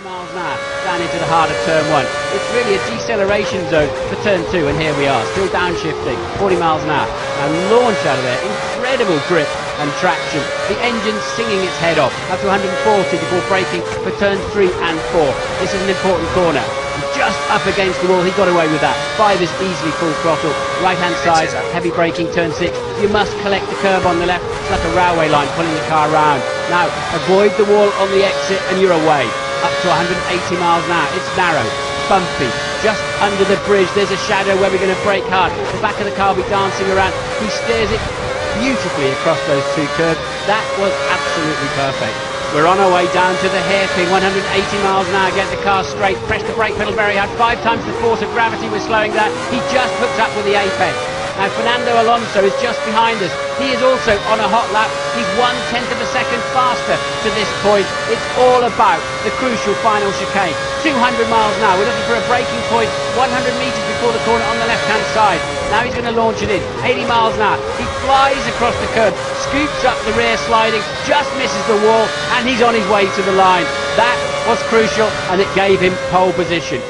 miles an hour down into the heart of turn one. It's really a deceleration zone for turn two, and here we are, still downshifting, 40 miles an hour. And launch out of there, incredible grip and traction. The engine singing its head off up to 140 before braking for turn three and four. This is an important corner. Just up against the wall, he got away with that. Five is easily full throttle. Right hand side, heavy braking, turn six. You must collect the curb on the left. It's like a railway line pulling the car round. Now, avoid the wall on the exit and you're away. Up to 180 miles an hour. It's narrow, bumpy, just under the bridge. There's a shadow where we're going to brake hard. The back of the car will be dancing around. He steers it beautifully across those two curves. That was absolutely perfect. We're on our way down to the hairpin, 180 miles an hour, get the car straight, press the brake pedal very hard, five times the force of gravity we're slowing down. He just hooked up with the apex. Now Fernando Alonso is just behind us. He is also on a hot lap. He's one tenth of a second faster to this point. It's all about the crucial final chicane. 200 miles now. We're looking for a braking point 100 metres before the corner on the left-hand side. Now he's going to launch it in. 80 miles hour. He flies across the curb, scoops up the rear sliding, just misses the wall, and he's on his way to the line. That was crucial, and it gave him pole position.